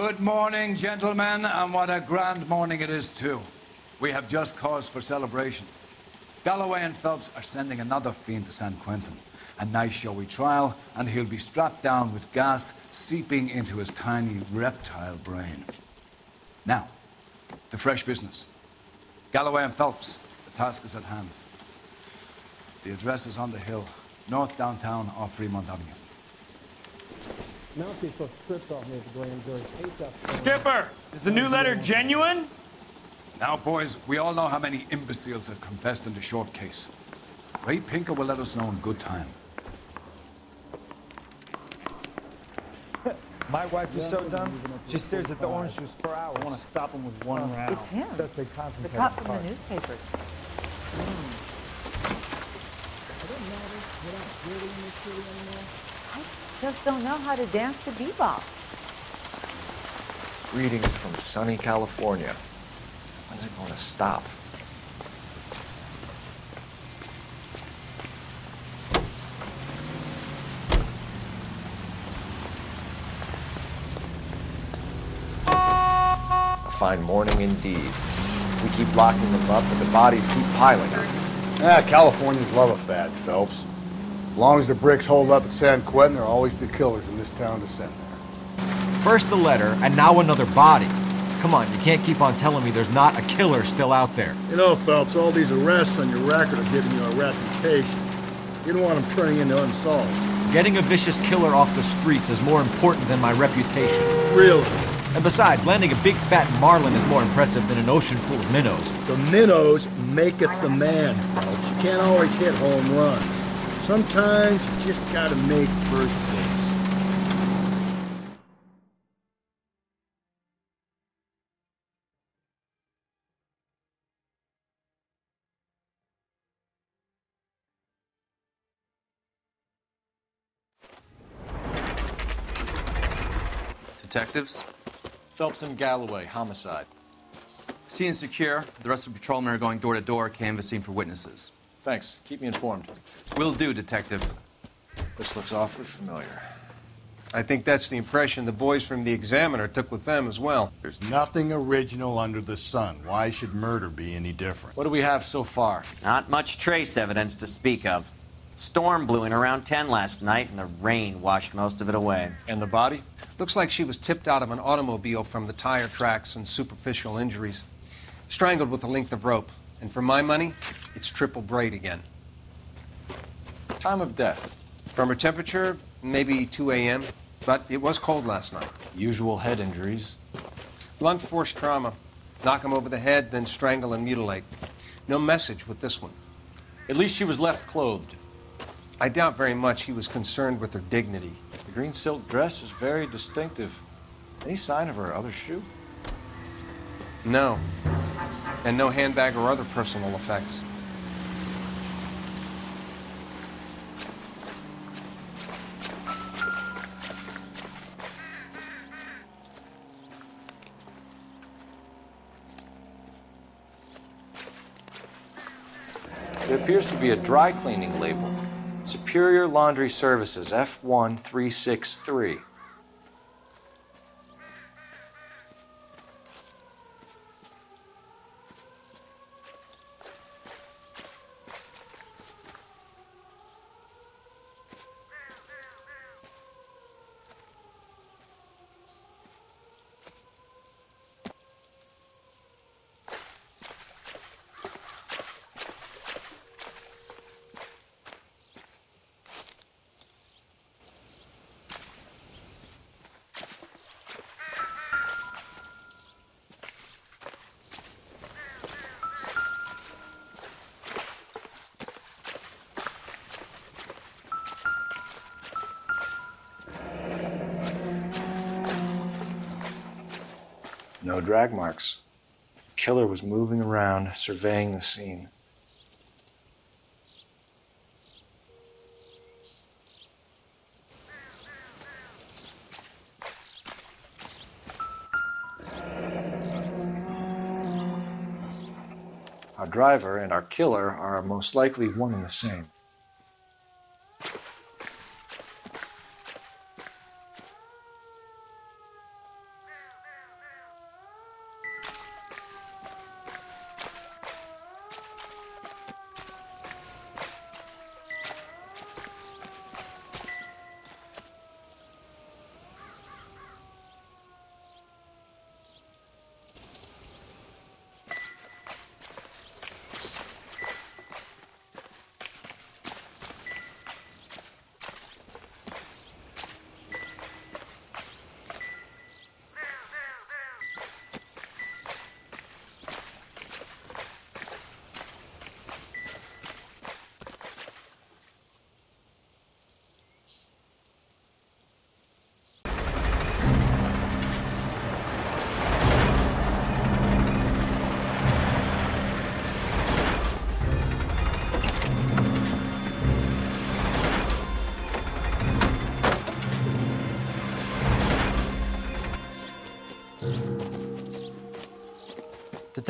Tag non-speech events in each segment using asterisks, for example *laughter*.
Good morning, gentlemen, and what a grand morning it is, too. We have just cause for celebration. Galloway and Phelps are sending another fiend to San Quentin. A nice showy trial, and he'll be strapped down with gas seeping into his tiny reptile brain. Now, to fresh business. Galloway and Phelps, the task is at hand. The address is on the hill, north downtown off Fremont Avenue. Skipper, is the new letter genuine? Now, boys, we all know how many imbeciles have confessed in the short case. Ray Pinker will let us know in good time. *laughs* My wife is so dumb, she stares at the orange juice for hours. I want to stop him with one round. It's him. That they The concentrate cop on from the the newspapers. I just don't know how to dance to bebop. Greetings from sunny California. When's it going to stop? A fine morning indeed. We keep locking them up, but the bodies keep piling up. Ah, Californians love a fad, Phelps. As long as the bricks hold up at San Quentin, there'll always be killers in this town to send there. First the letter, and now another body. Come on, you can't keep on telling me there's not a killer still out there. You know, Phelps, all these arrests on your record are giving you a reputation. You don't want them turning into unsolved. Getting a vicious killer off the streets is more important than my reputation. Really? And besides, landing a big fat marlin is more impressive than an ocean full of minnows. The minnows maketh the man, Phelps. You can't always hit home runs. Sometimes you just gotta make first base. Detectives, Phelps and Galloway, homicide. scene secure. The rest of the patrolmen are going door to door, canvassing for witnesses. Thanks. Keep me informed. Will do, Detective. This looks awfully familiar. I think that's the impression the boys from the Examiner took with them as well. There's nothing original under the sun. Why should murder be any different? What do we have so far? Not much trace evidence to speak of. Storm blew in around 10 last night, and the rain washed most of it away. And the body? Looks like she was tipped out of an automobile from the tire tracks and superficial injuries. Strangled with a length of rope. And for my money, it's triple braid again. Time of death. From her temperature, maybe 2 a.m., but it was cold last night. Usual head injuries. Blunt force trauma. Knock him over the head, then strangle and mutilate. No message with this one. At least she was left clothed. I doubt very much he was concerned with her dignity. The green silk dress is very distinctive. Any sign of her other shoe? No. And no handbag or other personal effects. There appears to be a dry cleaning label. Superior Laundry Services, F1363. No drag marks. The killer was moving around, surveying the scene. Our driver and our killer are most likely one and the same.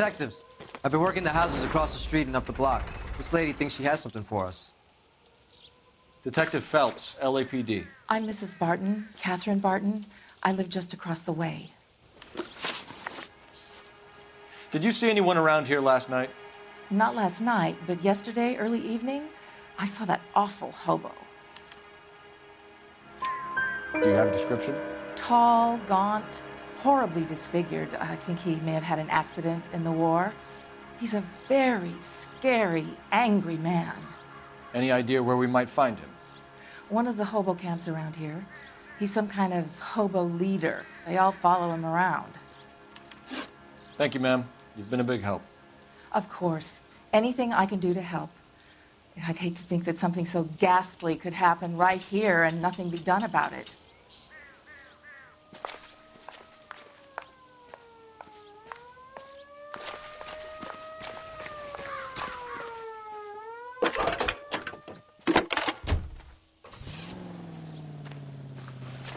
Detectives, I've been working the houses across the street and up the block. This lady thinks she has something for us. Detective Phelps, LAPD. I'm Mrs. Barton, Catherine Barton. I live just across the way. Did you see anyone around here last night? Not last night, but yesterday, early evening, I saw that awful hobo. Do you have a description? Tall, gaunt, horribly disfigured. I think he may have had an accident in the war. He's a very scary, angry man. Any idea where we might find him? One of the hobo camps around here. He's some kind of hobo leader. They all follow him around. Thank you, ma'am. You've been a big help. Of course. Anything I can do to help. I'd hate to think that something so ghastly could happen right here and nothing be done about it.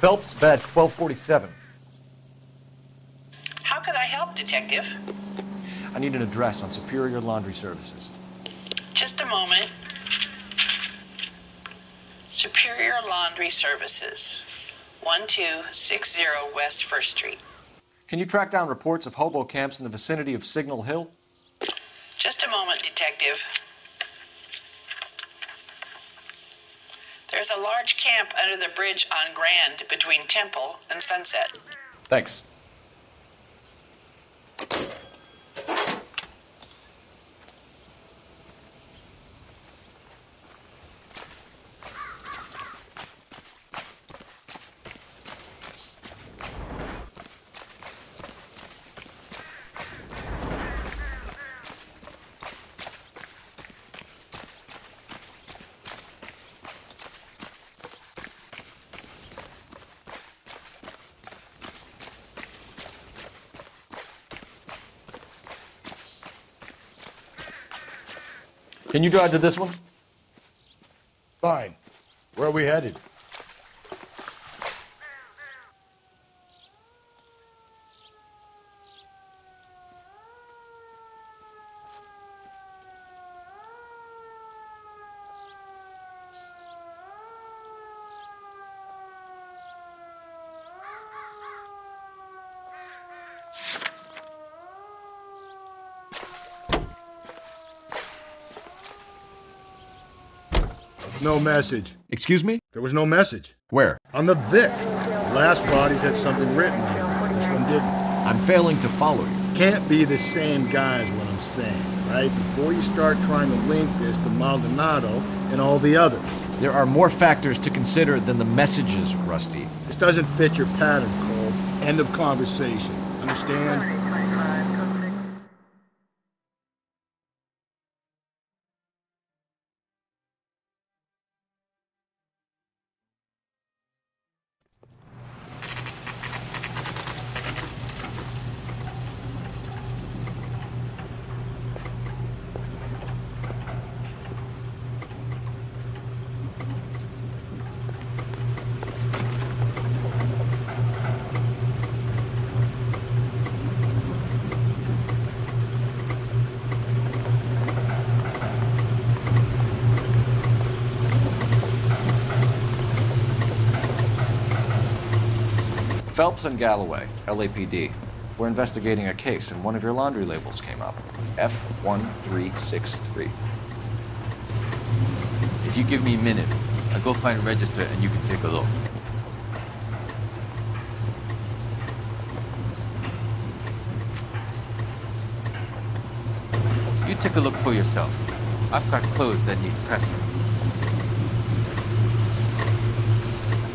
Phelps, badge 1247. How could I help, Detective? I need an address on Superior Laundry Services. Just a moment. Superior Laundry Services, 1260 West First Street. Can you track down reports of hobo camps in the vicinity of Signal Hill? Just a moment, Detective. There's a large camp under the bridge on Grand between Temple and Sunset. Thanks. Can you drive to this one? Fine. Where are we headed? No message. Excuse me? There was no message. Where? On the Vic. Last bodies had something written on it. This one didn't. I'm failing to follow you. Can't be the same guy is what I'm saying, right? Before you start trying to link this to Maldonado and all the others. There are more factors to consider than the messages, Rusty. This doesn't fit your pattern, Cole. End of conversation. Understand? And Galloway, LAPD. We're investigating a case, and one of your laundry labels came up F1363. If you give me a minute, I'll go find a register and you can take a look. You take a look for yourself. I've got clothes that need pressing.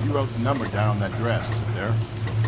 You wrote the number down on that dress, is it there?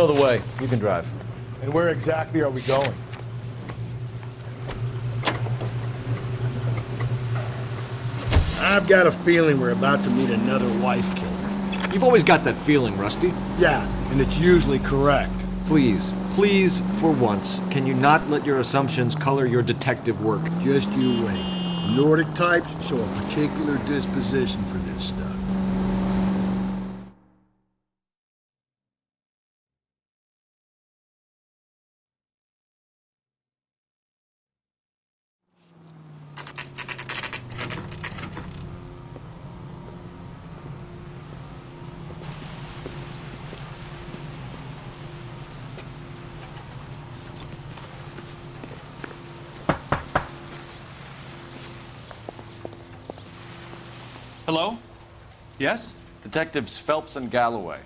know the way. You can drive. And where exactly are we going? I've got a feeling we're about to meet another wife killer. You've always got that feeling, Rusty. Yeah, and it's usually correct. Please, please, for once, can you not let your assumptions color your detective work? Just you wait. Nordic types show a particular disposition for this stuff. Yes? Detectives Phelps and Galloway.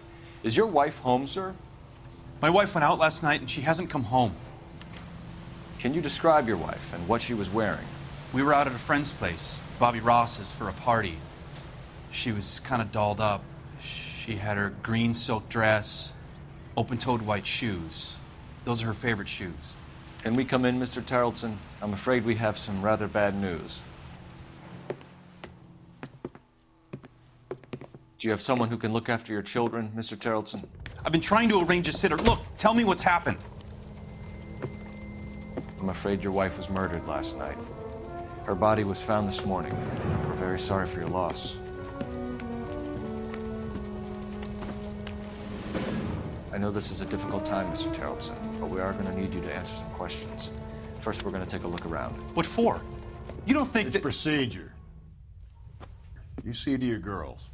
Is your wife home, sir? My wife went out last night and she hasn't come home. Can you describe your wife and what she was wearing? We were out at a friend's place, Bobby Ross's, for a party. She was kind of dolled up. She had her green silk dress, open toed white shoes. Those are her favorite shoes. Can we come in, Mr. Tarleton? I'm afraid we have some rather bad news. Do you have someone who can look after your children, Mr. Terrellson? I've been trying to arrange a sitter. Look, tell me what's happened. I'm afraid your wife was murdered last night. Her body was found this morning. We're very sorry for your loss. I know this is a difficult time, Mr. Terrellson, but we are going to need you to answer some questions. First, we're going to take a look around. What for? You don't think It's that. procedure. You see to your girls.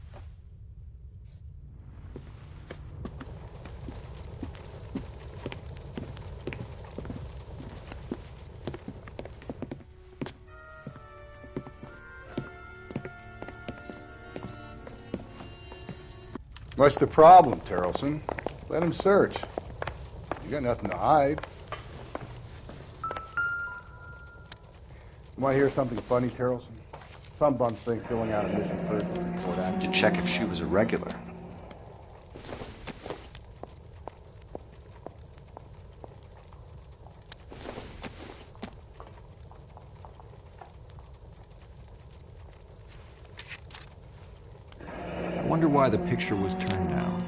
What's the problem, Terrelson? Let him search. You got nothing to hide. You want to hear something funny, Terrelson? Some bum thinks filling out a mission person report act. To check if she was a regular. I wonder why the picture was turned down.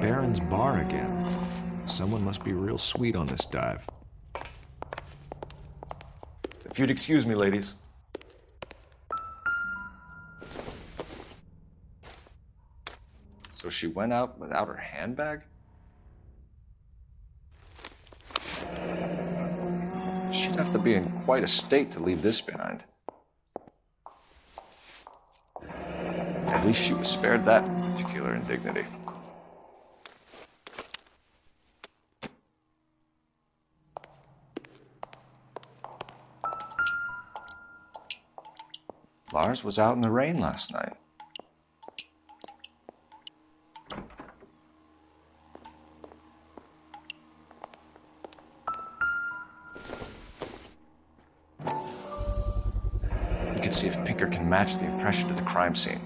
Baron's Bar again. Someone must be real sweet on this dive. If you'd excuse me, ladies. She went out without her handbag? She'd have to be in quite a state to leave this behind. At least she was spared that particular indignity. Lars was out in the rain last night. Match the impression to the crime scene.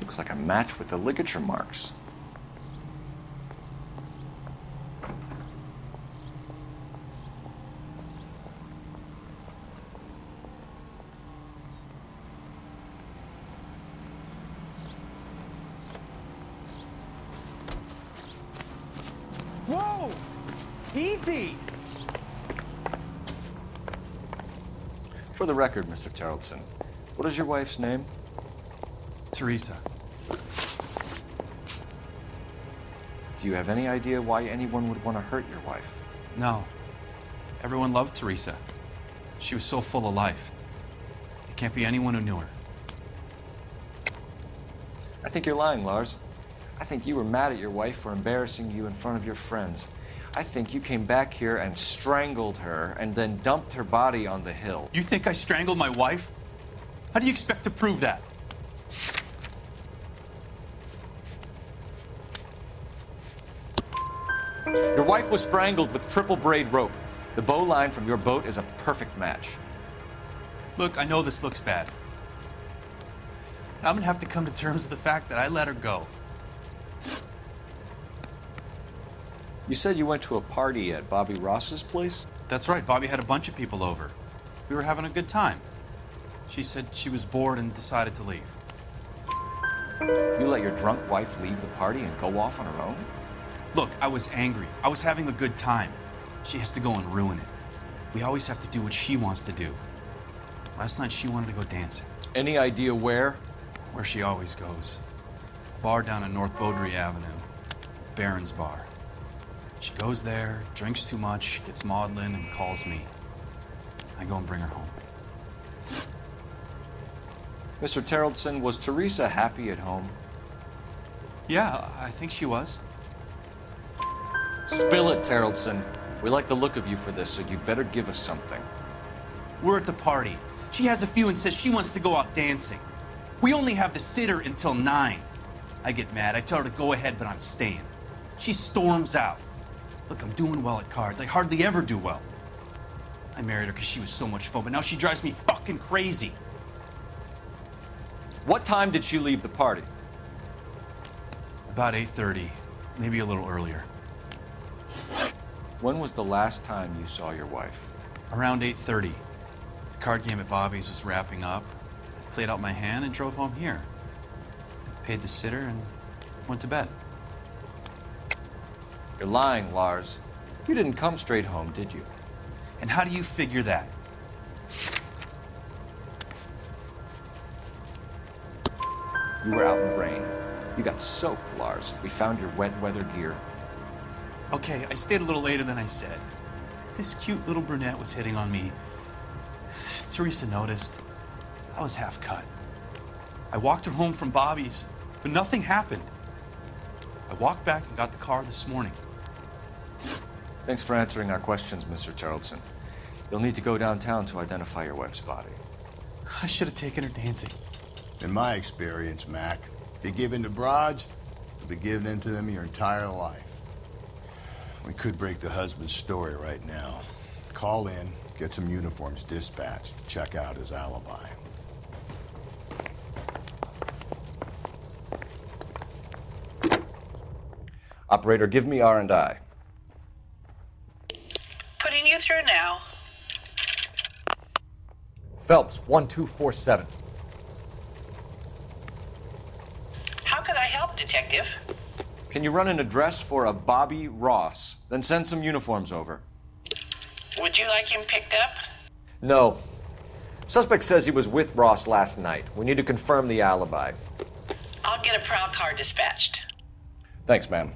Looks like a match with the ligature marks. For the record, Mr. Tarleton, what is your wife's name? Teresa. Do you have any idea why anyone would want to hurt your wife? No. Everyone loved Teresa. She was so full of life. It can't be anyone who knew her. I think you're lying, Lars. I think you were mad at your wife for embarrassing you in front of your friends. I think you came back here and strangled her and then dumped her body on the hill. You think I strangled my wife? How do you expect to prove that? Your wife was strangled with triple braid rope. The bowline from your boat is a perfect match. Look, I know this looks bad. I'm gonna have to come to terms with the fact that I let her go. You said you went to a party at Bobby Ross's place? That's right, Bobby had a bunch of people over. We were having a good time. She said she was bored and decided to leave. You let your drunk wife leave the party and go off on her own? Look, I was angry. I was having a good time. She has to go and ruin it. We always have to do what she wants to do. Last night she wanted to go dancing. Any idea where? Where she always goes. Bar down on North Beaudry Avenue. Baron's Bar. She goes there, drinks too much, gets maudlin, and calls me. I go and bring her home. Mr. Terrellson, was Teresa happy at home? Yeah, I think she was. Spill it, Terrellson. We like the look of you for this, so you better give us something. We're at the party. She has a few and says she wants to go out dancing. We only have the sitter until 9. I get mad. I tell her to go ahead, but I'm staying. She storms out. Look, I'm doing well at cards. I hardly ever do well. I married her because she was so much fun, but now she drives me fucking crazy. What time did she leave the party? About 8.30, maybe a little earlier. When was the last time you saw your wife? Around 8.30. The card game at Bobby's was wrapping up. Played out my hand and drove home here. Paid the sitter and went to bed. You're lying, Lars. You didn't come straight home, did you? And how do you figure that? You were out in the rain. You got soaked, Lars. We found your wet weather gear. Okay, I stayed a little later than I said. This cute little brunette was hitting on me. Teresa noticed. I was half cut. I walked her home from Bobby's, but nothing happened. I walked back and got the car this morning. Thanks for answering our questions, Mr. Charlton. You'll need to go downtown to identify your wife's body. I should have taken her dancing. In my experience, Mac, if you give in to broads, you'll be giving in to them your entire life. We could break the husband's story right now. Call in, get some uniforms dispatched to check out his alibi. Operator, give me R&I. Putting you through now. Phelps, 1247. How could I help, Detective? Can you run an address for a Bobby Ross? Then send some uniforms over. Would you like him picked up? No. Suspect says he was with Ross last night. We need to confirm the alibi. I'll get a prowl car dispatched. Thanks, ma'am.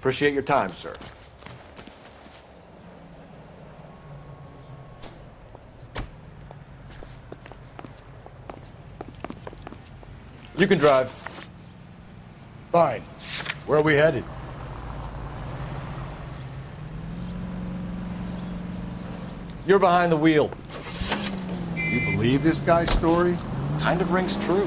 Appreciate your time, sir. You can drive. Fine. Where are we headed? You're behind the wheel. You believe this guy's story? Kind of rings true.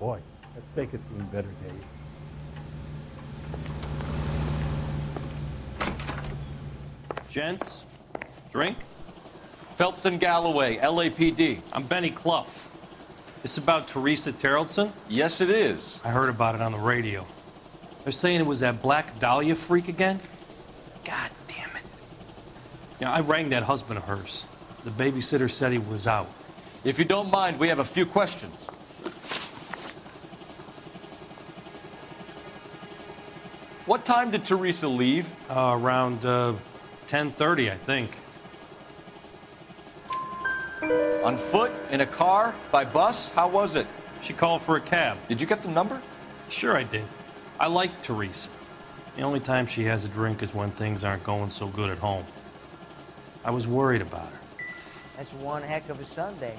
Boy, let's take it to seen better days. Gents, drink? Phelps and Galloway, LAPD. I'm Benny Clough. This about Teresa Terrellson? Yes, it is. I heard about it on the radio. They're saying it was that Black Dahlia freak again? God damn it. Yeah, I rang that husband of hers. The babysitter said he was out. If you don't mind, we have a few questions. What time did Teresa leave? Uh, around uh, 10:30, I think. On foot, in a car, by bus? How was it? She called for a cab. Did you get the number? Sure, I did. I like Teresa. The only time she has a drink is when things aren't going so good at home. I was worried about her. That's one heck of a Sunday.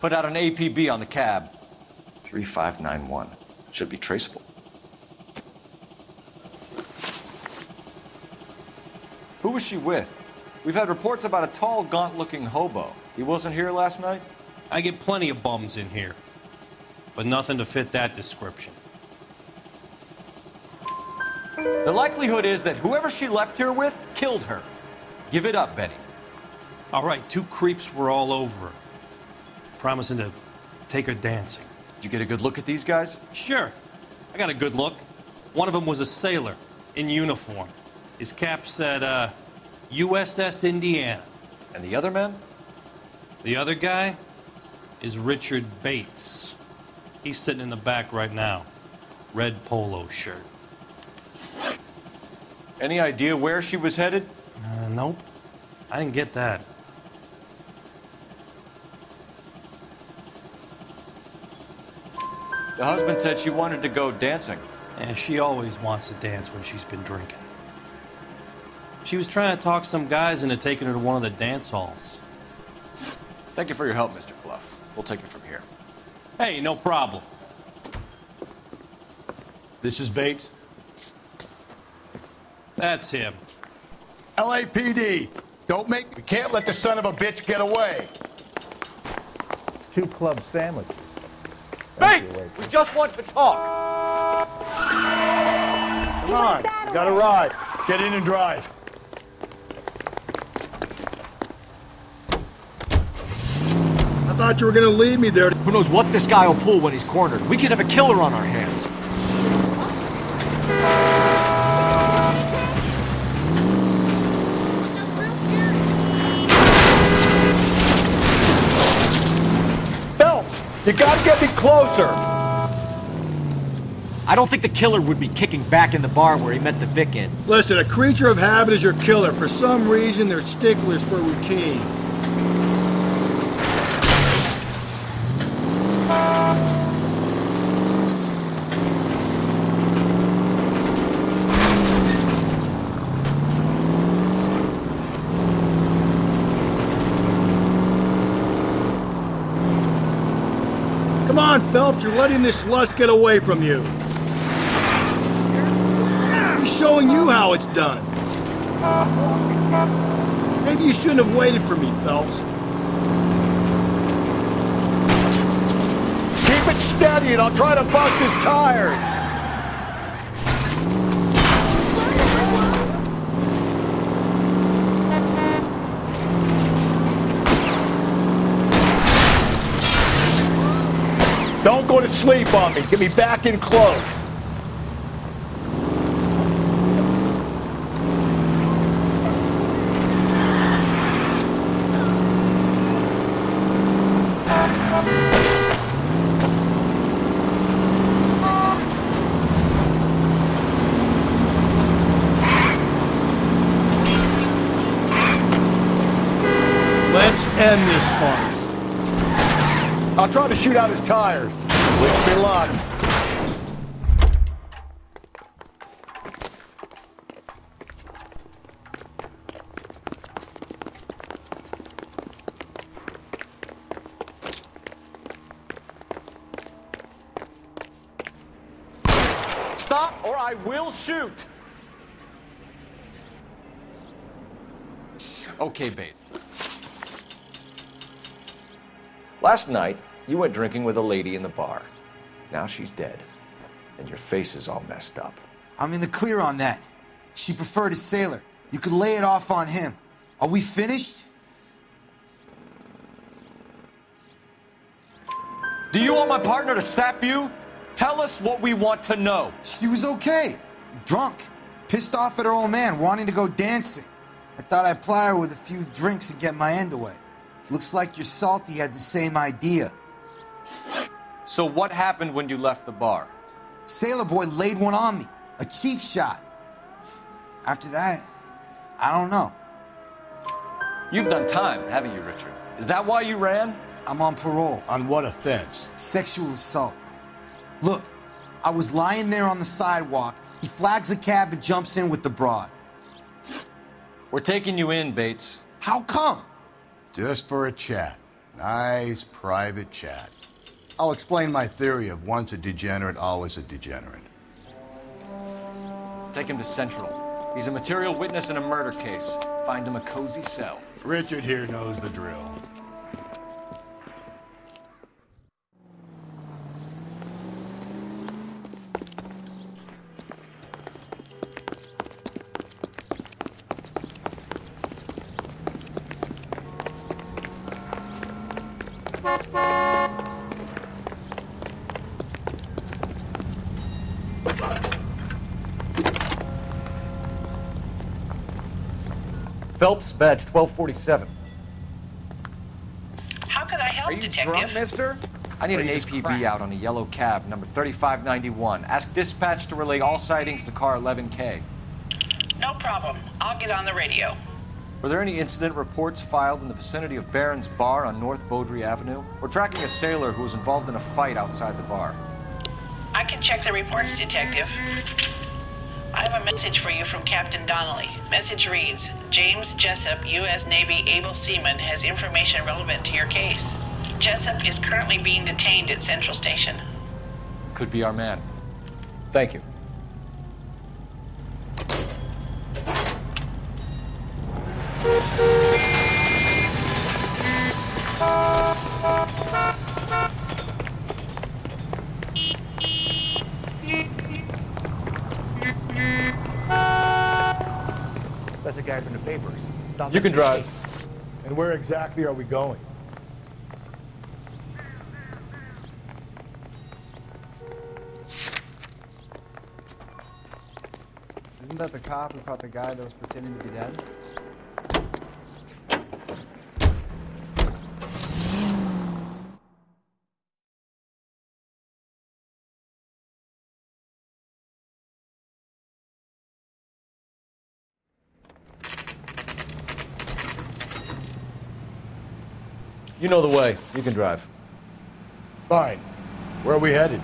Put out an APB on the cab. 3591. Should be traceable. Who was she with? We've had reports about a tall, gaunt looking hobo. He wasn't here last night? I get plenty of bums in here, but nothing to fit that description. The likelihood is that whoever she left here with killed her. Give it up, Betty. All right, two creeps were all over her, promising to take her dancing. You get a good look at these guys? Sure. I got a good look. One of them was a sailor in uniform. His cap said, uh, USS Indiana. And the other man? The other guy is Richard Bates. He's sitting in the back right now. Red polo shirt. Any idea where she was headed? Uh, nope. I didn't get that. The husband said she wanted to go dancing. Yeah, she always wants to dance when she's been drinking. She was trying to talk some guys into taking her to one of the dance halls. Thank you for your help, Mr. Clough. We'll take it from here. Hey, no problem. This is Bates. That's him. LAPD. Don't make. We can't let the son of a bitch get away. Two club sandwiches. Bates! We just want to talk. Come on. You got a ride. Get in and drive. I thought you were gonna leave me there. Who knows what this guy will pull when he's cornered? We could have a killer on our hands. You gotta get me closer. I don't think the killer would be kicking back in the bar where he met the Vic in. Listen, a creature of habit is your killer. For some reason, they're sticklers for routine. Come on, Phelps, you're letting this lust get away from you. He's showing you how it's done. Maybe you shouldn't have waited for me, Phelps. Keep it steady and I'll try to bust his tires. Don't go to sleep on me. Get me back in close. Let's end this farce. I'll try to shoot out his tires. Wish me luck. Stop or I will shoot. Okay, Bates. Last night, you went drinking with a lady in the bar. Now she's dead. And your face is all messed up. I'm in the clear on that. She preferred a sailor. You could lay it off on him. Are we finished? Do you want my partner to sap you? Tell us what we want to know. She was okay. Drunk. Pissed off at her old man, wanting to go dancing. I thought I'd ply her with a few drinks and get my end away. Looks like your salty had the same idea. So what happened when you left the bar? Sailor boy laid one on me. A cheap shot. After that, I don't know. You've done time, haven't you, Richard? Is that why you ran? I'm on parole. On what offense? Sexual assault. Look, I was lying there on the sidewalk. He flags a cab and jumps in with the broad. We're taking you in, Bates. How come? Just for a chat. Nice private chat. I'll explain my theory of once a degenerate, always a degenerate. Take him to Central. He's a material witness in a murder case. Find him a cozy cell. Richard here knows the drill. Badge 1247. How could I help, Detective? drunk, mister? I need an APB out on a yellow cab, number 3591. Ask dispatch to relay all sightings to car 11K. No problem. I'll get on the radio. Were there any incident reports filed in the vicinity of Barron's Bar on North Beaudry Avenue? We're tracking a sailor who was involved in a fight outside the bar. I can check the reports, Detective. I have a message for you from Captain Donnelly. Message reads James Jessup, U.S. Navy able seaman, has information relevant to your case. Jessup is currently being detained at Central Station. Could be our man. Thank you. You can drive. And where exactly are we going? Isn't that the cop who caught the guy that was pretending to be dead? Know the way. You can drive. Fine. Where are we headed?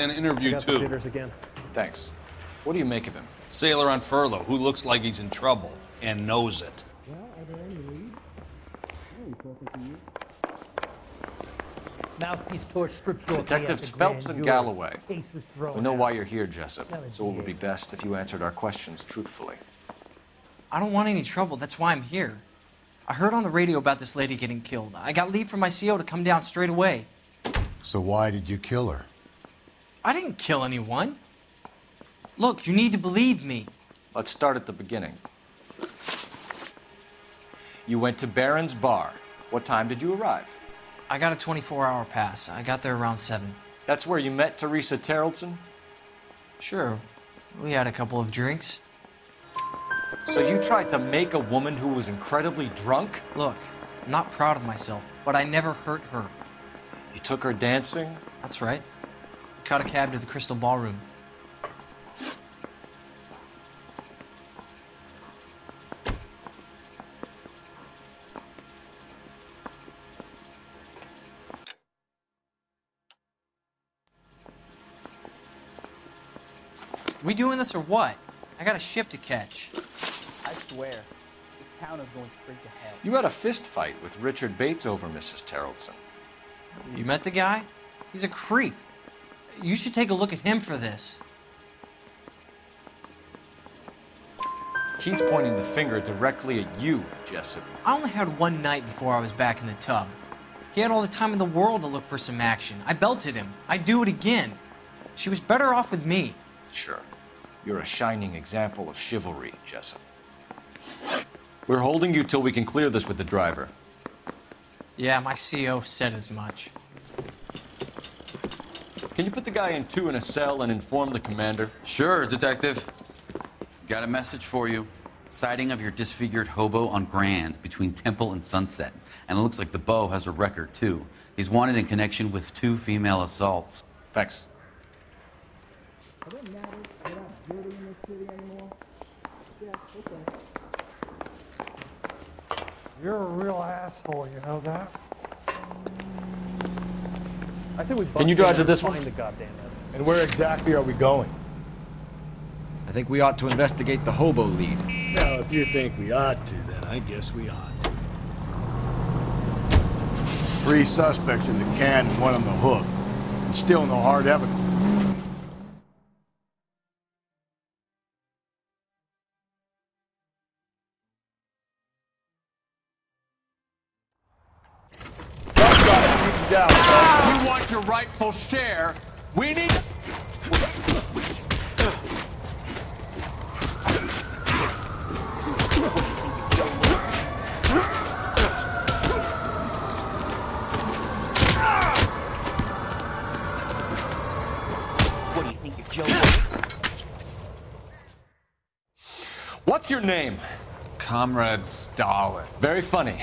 In interview I got too. again. Thanks. What do you make of him? Sailor on furlough who looks like he's in trouble and knows it. Mouthpiece torch strip short. Detectives Phelps and Galloway. We know why you're here, Jessup, so it would be best if you answered our questions truthfully. I don't want any trouble. That's why I'm here. I heard on the radio about this lady getting killed. I got leave from my CO to come down straight away. So why did you kill her? I didn't kill anyone. Look, you need to believe me. Let's start at the beginning. You went to Baron's Bar. What time did you arrive? I got a 24 hour pass. I got there around 7. That's where you met Teresa Terrellson? Sure. We had a couple of drinks. So you tried to make a woman who was incredibly drunk? Look, I'm not proud of myself, but I never hurt her. You took her dancing? That's right. Caught a cab to the Crystal Ballroom. We doing this or what? I got a ship to catch. I swear, this town is going straight to hell. You had a fist fight with Richard Bates over Mrs. Terrellson. You met the guy? He's a creep. You should take a look at him for this. He's pointing the finger directly at you, Jessup. I only had one night before I was back in the tub. He had all the time in the world to look for some action. I belted him. I'd do it again. She was better off with me. Sure. You're a shining example of chivalry, Jessup. We're holding you till we can clear this with the driver. Yeah, my CO said as much. Can you put the guy in two in a cell and inform the commander? Sure, Detective. Got a message for you. Sighting of your disfigured hobo on Grand between Temple and Sunset. And it looks like the Bow has a record, too. He's wanted in connection with two female assaults. Thanks. You're a real asshole, you know that? I say we Can you drive to this one? the goddamn And where exactly are we going? I think we ought to investigate the hobo lead. Well, if you think we ought to, then I guess we ought. Three suspects in the can and one on the hook. And still no hard evidence. Rightful share? We need. What do you think your Joe is? What's your name? Comrade Stalin. Very funny.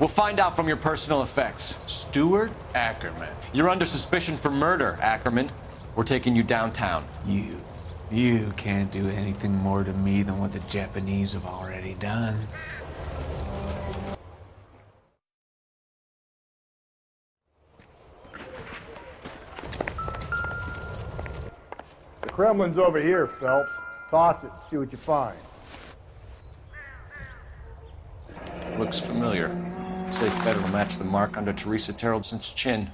We'll find out from your personal effects. Stuart Ackerman. You're under suspicion for murder, Ackerman. We're taking you downtown. You. You can't do anything more to me than what the Japanese have already done. The Kremlin's over here, Phelps. Toss it, see what you find. Looks familiar. Safe bet it'll match the mark under Teresa Terrellson's chin.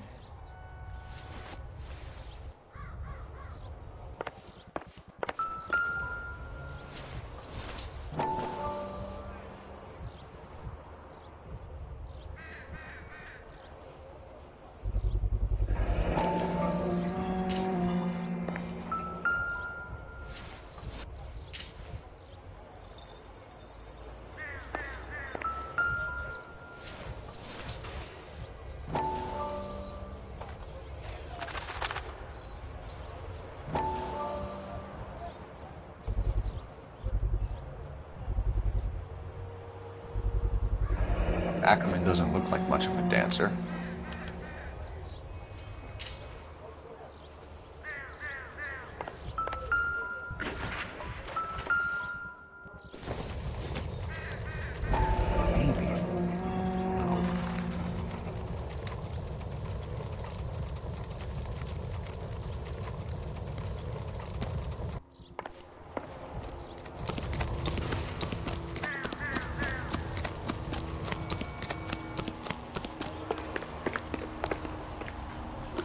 Ackerman doesn't look like much of a dancer.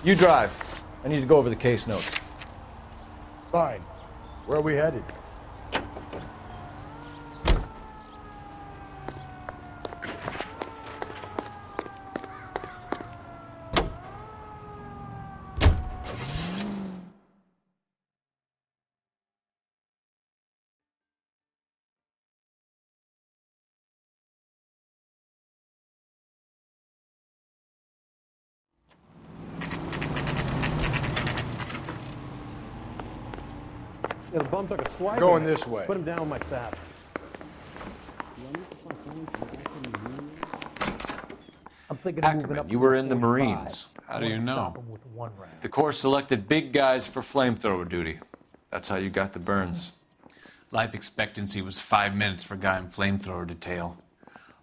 You drive. I need to go over the case notes. Fine. Where are we headed? Yeah, the bum took a swipe. Going this way. Put him down with my sap. I'm thinking of moving Ackerman, up you were in the Marines. How do you know? Stop him with one round. The Corps selected big guys for flamethrower duty. That's how you got the burns. Life expectancy was five minutes for a guy in flamethrower detail.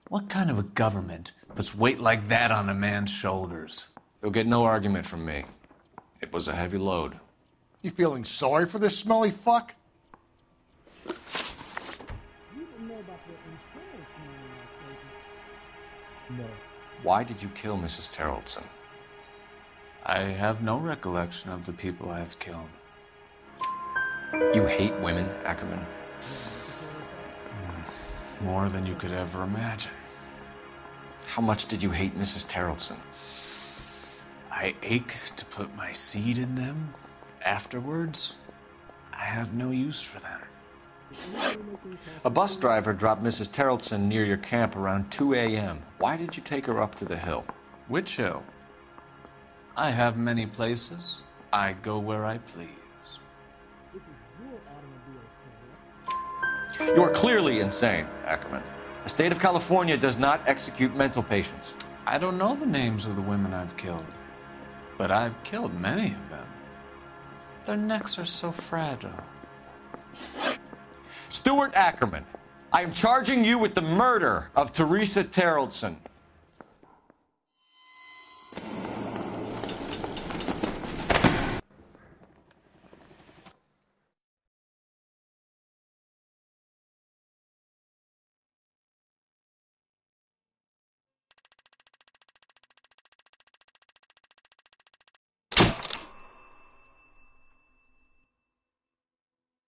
What kind of a government puts weight like that on a man's shoulders? You'll get no argument from me. It was a heavy load. You feeling sorry for this smelly fuck? No. Why did you kill Mrs. Terrellson? I have no recollection of the people I have killed. You hate women, Ackerman? Hmm. More than you could ever imagine. How much did you hate Mrs. Terrellson? I ache to put my seed in them. Afterwards, I have no use for them. A bus driver dropped Mrs. Terrellson near your camp around 2 a.m. Why did you take her up to the hill? Which hill? I have many places. I go where I please. You are clearly insane, Ackerman. The state of California does not execute mental patients. I don't know the names of the women I've killed, but I've killed many of them. Their necks are so fragile. Stuart Ackerman, I am charging you with the murder of Teresa Terrellson.